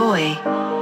boy.